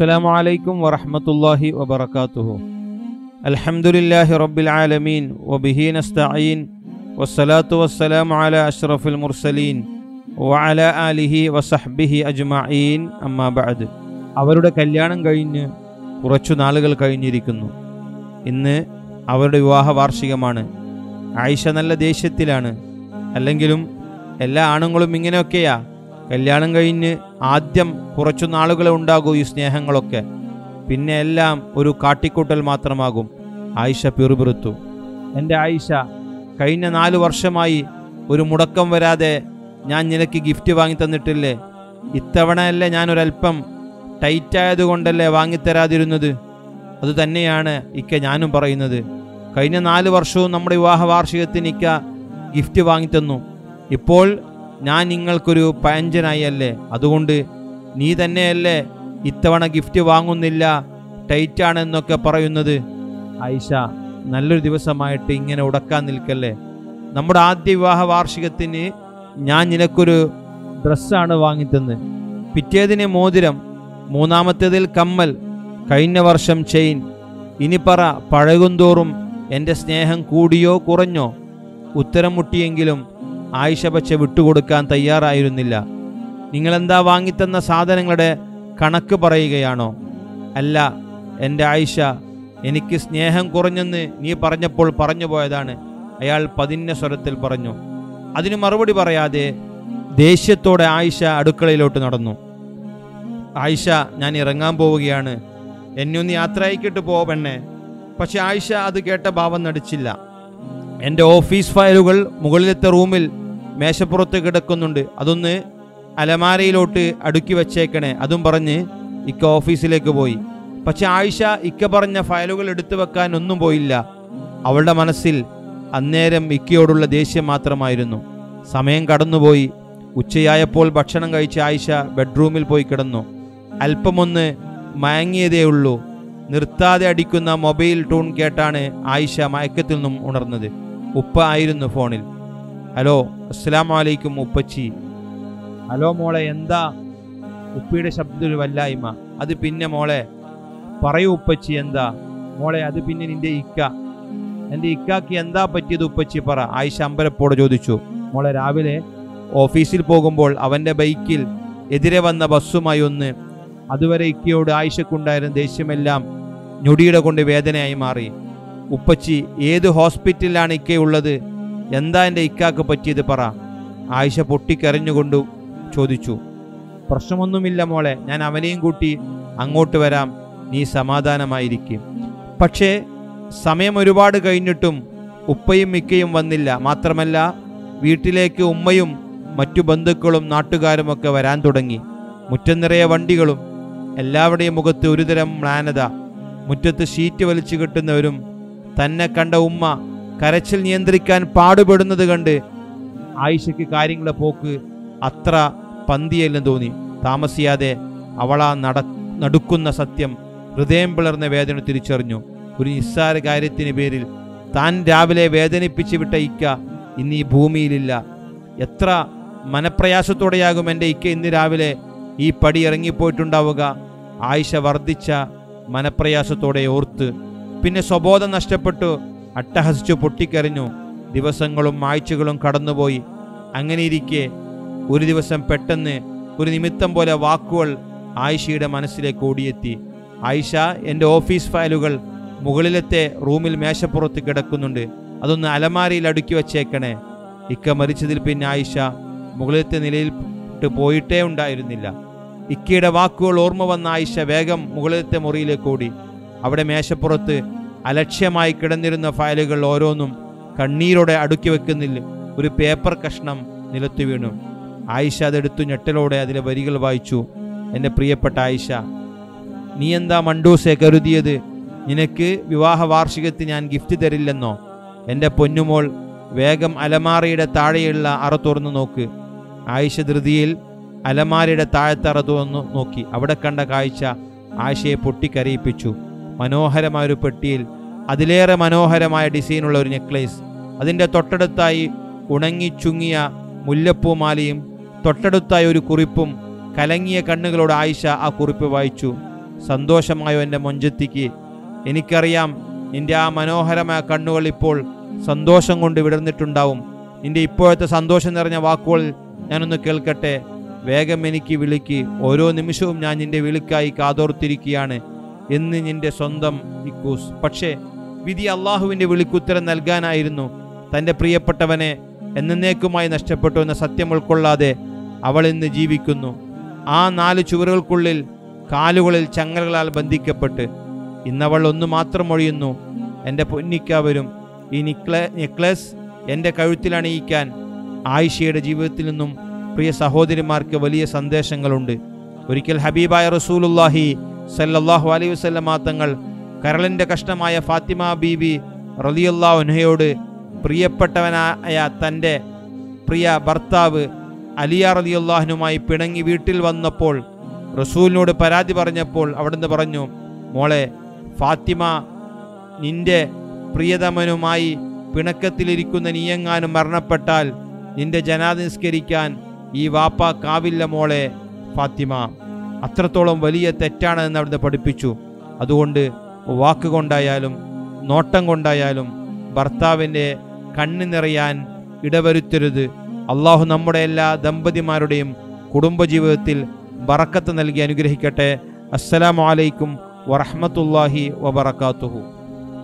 السلام عليكم ورحمة الله وبركاته الحمد لله رب العالمين وبه نستعين والصلاة والسلام على أشرف المرسلين وعلى آله وصحبه أجمعين أما بعد അവരുടെ കല്യാണം കഴിഞ്ഞ് കുറച്ചു നാളുകൾ കഴിഞ്ഞിരിക്കുന്നു ഇന്ന് അവരുടെ വിവാഹ വാർഷികമാണ് ആയിഷ നല്ല ദേഷ്യത്തിലാണ് അല്ലെങ്കിലും എല്ലാ ആണുങ്ങളും ഇങ്ങനെയൊക്കെയാ കല്യാണം കഴിഞ്ഞ് ആദ്യം കുറച്ചു നാളുകളെ ഉണ്ടാകൂ ഈ സ്നേഹങ്ങളൊക്കെ. പിന്നെ എല്ലാം ഒരു കാട്ടിക്കൂട്ടൽ മാത്രമാകും. ആയിഷ പിറുപിറുത്തു. എന്റെ ആയിഷ കഴിഞ്ഞ നാല് വർഷമായി ഒരു മുടക്കം വരാതെ ഞാൻ നിനക്ക് ഗിഫ്റ്റ് വാങ്ങി തന്നിട്ടില്ലേ? ഇത്തവണയല്ലേ ഞാനൊരല്പം ടൈറ്റായതുകൊണ്ടല്ലേ വാങ്ങിത്തരാതിരുന്നത് അതുതന്നെയാണ് ഇക്ക ഞാനും പറയുന്നത്. കഴിഞ്ഞ നാല് വർഷവും നമ്മുടെ വിവാഹ വാർഷികത്തിന് ഇക്ക ഗിഫ്റ്റ് വാങ്ങിത്തന്നു ഇപ്പോൾ ഞാൻ നിങ്ങൾക്കൊരു പയഞ്ചനായി അല്ലേ അതുകൊണ്ട് നീ തന്നെയല്ലേ ഇത്തവണ ഗിഫ്റ്റ് വാങ്ങുന്നില്ല ടൈറ്റാണെന്നൊക്കെ പറയുന്നത്? ആയിഷ നല്ലൊരു ദിവസമായിട്ട് ഇങ്ങനെ ഉടക്കാൻ നിൽക്കല്ലേ? നമ്മുടെ ആദ്യ വിവാഹ വാർഷികത്തിന് ഞാൻ നിനക്കൊരു ഡ്രസ്സാണ് വാങ്ങിത്തന്ന്. പിറ്റേതിന് മോതിരം മൂന്നാമത്തേതിൽ കമ്മൽ കഴിഞ്ഞ വർഷം ചെയിൻ. ഇനി പറ പഴകുന്തോറും എന്റെ സ്നേഹം കൂടിയോ കുറഞ്ഞോ? ഉത്തരം മുട്ടിയെങ്കിലും ആയിഷ പക്ഷെ വിട്ടുകൊടുക്കാൻ തയ്യാറായിരുന്നില്ല. നിങ്ങളെന്താ വാങ്ങിത്തന്ന സാധനങ്ങളുടെ കണക്ക് പറയുകയാണോ? അല്ല എന്റെ ആയിഷ എനിക്ക് സ്നേഹം കുറഞ്ഞെന്ന് നീ പറഞ്ഞപ്പോൾ പറഞ്ഞു പോയതാണ്. അയാൾ പതിന്ന സ്വരത്തിൽ പറഞ്ഞു അതിന് മറുപടി പറയാതെ ദേഷ്യത്തോടെ ആയിഷ അടുക്കളയിലോട്ട് നടന്നു. ആയിഷ ഞാൻ ഇറങ്ങാൻ പോവുകയാണ്. എന്നെ ഒന്ന് യാത്ര അയക്കിട്ട് പോ പെണ്ണെ. പക്ഷെ ആയിഷ അത് കേട്ട ഭാവം നടിച്ചില്ല. എന്റെ ഓഫീസ് ഫയലുകൾ മുകളിലത്തെ റൂമിൽ മേശപ്പുറത്ത് കിടക്കുന്നുണ്ട്. അതൊന്ന് അലമാരയിലോട്ട് അടുക്കി വെച്ചേക്കണേ. അതും പറഞ്ഞ് ഇക്ക ഓഫീസിലേക്ക് പോയി. പക്ഷെ ആയിഷ ഇക്ക പറഞ്ഞ ഫയലുകൾ എടുത്തു വെക്കാൻ ഒന്നും പോയില്ല. അവളുടെ മനസ്സിൽ അന്നേരം ഇക്കയോടുള്ള ദേഷ്യം മാത്രമായിരുന്നു. സമയം കടന്നുപോയി. ഉച്ചയായപ്പോൾ ഭക്ഷണം കഴിച്ച ആയിഷ ബെഡ്റൂമിൽ പോയി കിടന്നു. അല്പമൊന്ന് മയങ്ങിയതേ ഉള്ളൂ. നിർത്താതെ അടിക്കുന്ന മൊബൈൽ ടൂൺ കേട്ടാണ് ആയിഷ മയക്കത്തിൽ നിന്നും ഉണർന്നത്. ഉപ്പ ആയിരുന്നു ഫോണിൽ. ഹലോ അസ്സലാം വലൈക്കും ഉപ്പച്ചി. ഹലോ മോളെ എന്താ? ഉപ്പിയുടെ ശബ്ദം ഒരു വല്ലായ്മ. അത് പിന്നെ മോളെ പറയൂ ഉപ്പച്ചി എന്താ? മോളെ അത് പിന്നെ നിന്റെ ഇക്ക. എന്റെ ഇക്കാക്ക് എന്താ പറ്റിയത് ഉപ്പച്ചി പറ. ആയിഷ അമ്പലപ്പോടെ ചോദിച്ചു. മോളെ രാവിലെ ഓഫീസിൽ പോകുമ്പോൾ അവന്റെ ബൈക്കിൽ എതിരെ വന്ന ബസ്സുമായി ഒന്ന് അതുവരെ ഇക്കയോട് ആയിഷക്കുണ്ടായിരുന്ന ദേഷ്യമെല്ലാം ഞൊടിയുടെ കൊണ്ട് വേദനയായി മാറി. ഉപ്പച്ചി ഏത് ഹോസ്പിറ്റലിലാണ് ഇക്കയുള്ളത്? എന്താ എന്റെ ഇക്കാക്ക് പറ്റിയത് പറ. ആയിഷ പൊട്ടിക്കരഞ്ഞുകൊണ്ട് ചോദിച്ചു. പ്രശ്നമൊന്നുമില്ല മോളെ ഞാൻ അവനെയും കൂട്ടി അങ്ങോട്ട് വരാം. നീ സമാധാനമായിരിക്കും. പക്ഷേ സമയം ഒരുപാട് കഴിഞ്ഞിട്ടും ഉപ്പയും മിക്കയും വന്നില്ല. മാത്രമല്ല വീട്ടിലേക്ക് ഉമ്മയും മറ്റു ബന്ധുക്കളും നാട്ടുകാരുമൊക്കെ വരാൻ തുടങ്ങി. മുറ്റം നിറയെ വണ്ടികളും എല്ലാവരുടെയും മുഖത്ത് ഒരുതരം മ്ലാനത. മുറ്റത്ത് ഷീറ്റ് വലിച്ചു കെട്ടുന്നവരും തന്നെ കണ്ട ഉമ്മ കരച്ചിൽ നിയന്ത്രിക്കാൻ പാടുപെടുന്നത് കണ്ട് ആയിഷയ്ക്ക് കാര്യങ്ങളെ പോക്ക് അത്ര പന്തിയല്ലെന്ന് തോന്നി. താമസിയാതെ അവളാ നട നടുക്കുന്ന സത്യം ഹൃദയം പിളർന്ന വേദന തിരിച്ചറിഞ്ഞു. ഒരു നിസ്സാര കാര്യത്തിന് പേരിൽ താൻ രാവിലെ വേദനിപ്പിച്ചു വിട്ട ഇക്ക ഇന്ന് ഈ ഭൂമിയിലില്ല. എത്ര മനപ്രയാസത്തോടെയാകും എന്റെ ഇക്ക ഇന്ന് രാവിലെ ഈ പടി ഇറങ്ങിപ്പോയിട്ടുണ്ടാവുക. ആയിഷ വർദ്ധിച്ച മനപ്രയാസത്തോടെ ഓർത്ത്. പിന്നെ സ്വബോധം നഷ്ടപ്പെട്ടു. അട്ടഹസിച്ചു പൊട്ടിക്കരഞ്ഞു. ദിവസങ്ങളും ആഴ്ചകളും കടന്നുപോയി. അങ്ങനെയിരിക്കെ ഒരു ദിവസം പെട്ടെന്ന് ഒരു നിമിത്തം പോലെ വാക്കുകൾ ആയിഷയുടെ മനസ്സിലേക്ക് ഓടിയെത്തി. ആയിഷ എന്റെ ഓഫീസ് ഫയലുകൾ മുകളിലത്തെ റൂമിൽ മേശപ്പുറത്ത് കിടക്കുന്നുണ്ട്. അതൊന്ന് അലമാരയിൽ അടുക്കി വച്ചേക്കണേ. ഇക്ക മരിച്ചതിൽ പിന്നെ ആയിഷ മുകളിലത്തെ നിലയിൽ പോയിട്ടേ ഉണ്ടായിരുന്നില്ല. ഇക്കയുടെ വാക്കുകൾ ഓർമ്മ വന്ന ആയിഷ വേഗം മുകളിലത്തെ മുറിയിലേക്ക് ഓടി. അവിടെ മേശപ്പുറത്ത് അലക്ഷ്യമായി കിടന്നിരുന്ന ഫയലുകൾ ഓരോന്നും കണ്ണീരോടെ അടുക്കി വെക്കുന്നില്ല ഒരു പേപ്പർ കഷ്ണം നിലത്തു വീണു. ആയിഷ അതെടുത്തു ഞെട്ടലോടെ അതിലെ വരികൾ വായിച്ചു. എന്റെ പ്രിയപ്പെട്ട ആയിഷ നീ എന്താ മണ്ടൂസെ കരുതിയത്? നിനക്ക് വിവാഹ വാർഷികത്തിൽ ഞാൻ ഗിഫ്റ്റ് തരില്ലെന്നോ? എന്റെ പൊന്നുമോൾ വേഗം അലമാറയുടെ താഴെയുള്ള അറ തുറന്നു നോക്ക്. ആയിഷ ധൃതിയിൽ അലമാരയുടെ താഴത്തറ തുറന്നു നോക്കി. അവിടെ കണ്ട കാഴ്ച ആയിഷയെ പൊട്ടിക്കരയിപ്പിച്ചു. മനോഹരമായ ഒരു പെട്ടിയിൽ അതിലേറെ മനോഹരമായ ഡിസൈനുള്ള ഒരു നെക്ലേസ്. അതിന്റെ തൊട്ടടുത്തായി ഉണങ്ങി ചുങ്ങിയ മുല്ലപ്പൂമാലയും തൊട്ടടുത്തായി ഒരു കുറിപ്പും കലങ്ങിയ കണ്ണുകളോട് ആയിഷ ആ കുറിപ്പ് വായിച്ചു. സന്തോഷമായോ എന്റെ മൊഞ്ചത്തിക്ക്? എനിക്കറിയാം നിന്റെ ആ മനോഹരമായ കണ്ണുകൾ ഇപ്പോൾ സന്തോഷം കൊണ്ട് വിടർന്നിട്ടുണ്ടാവും. നിന്റെ ഇപ്പോഴത്തെ സന്തോഷം നിറഞ്ഞ വാക്കുകൾ ഞാനൊന്ന് കേൾക്കട്ടെ. വേഗം എനിക്ക് വിളിക്ക്. ഓരോ നിമിഷവും ഞാൻ നിന്റെ വിളിക്കായി കാതോർത്തിരിക്കുകയാണ്. എന്ന് നിന്റെ സ്വന്തം ഇക്കൂസ്. പക്ഷേ വിധി അള്ളാഹുവിന്റെ വിളിക്കുത്തരം നൽകാനായിരുന്നു. തന്റെ പ്രിയപ്പെട്ടവനെ എന്നേക്കുമായി നഷ്ടപ്പെട്ടു എന്ന സത്യം ഉൾക്കൊള്ളാതെ അവൾ ഇന്ന് ജീവിക്കുന്നു. ആ നാല് ചുവരുകൾക്കുള്ളിൽ കാലുകളിൽ ചങ്ങലകളാൽ ബന്ധിക്കപ്പെട്ട്. ഇന്നവൾ ഒന്നു മാത്രം ഒഴിയുന്നു. എന്റെ പൊന്നിക്കാവരും ഈ നിക്ലെ നെക്ലസ് എന്റെ കഴുത്തിൽ അണിയിക്കാൻ ആയിഷയുടെ ജീവിതത്തിൽ നിന്നും പ്രിയ സഹോദരിമാർക്ക് വലിയ സന്ദേശങ്ങളുണ്ട്. ഒരിക്കൽ ഹബീബായ റസൂലുല്ലാഹി സല്ലല്ലാഹു അലൈഹി വസല്ലമ തങ്ങൾ കരളിന്റെ കഷ്ണമായ ഫാത്തിമ ബീബി ഉനഹയോട് പ്രിയപ്പെട്ടവനായ തന്റെ പ്രിയ ഭർത്താവ് അലിയ റലിയുള്ളാഹിനുമായി പിണങ്ങി വീട്ടിൽ വന്നപ്പോൾ റസൂലിനോട് പരാതി പറഞ്ഞപ്പോൾ അവിടുന്ന് പറഞ്ഞു മോളെ ഫാത്തിമ നിന്റെ പ്രിയതമനുമായി പിണക്കത്തിലിരിക്കുന്ന നീയെങ്ങാനും മരണപ്പെട്ടാൽ നിന്റെ ജനാദ നിസ്കരിക്കാൻ ഈ വാപ്പാക്കാവില്ല മോളെ ഫാത്തിമ. അത്രത്തോളം വലിയ തെറ്റാണ് എന്ന് അവിടുന്ന് പഠിപ്പിച്ചു. അതുകൊണ്ട് വാക്കുകൊണ്ടായാലും നോട്ടം കൊണ്ടായാലും ഭർത്താവിന്റെ കണ്ണു നിറയാൻ ഇടവരുത്തരുത്. അള്ളാഹു നമ്മുടെ എല്ലാ ദമ്പതിമാരുടെയും കുടുംബജീവിതത്തിൽ ബറക്കത്ത് നൽകി അനുഗ്രഹിക്കട്ടെ. അസ്സലാമലൈക്കും വറഹമത്തല്ലാഹി വബറകാതുഹു.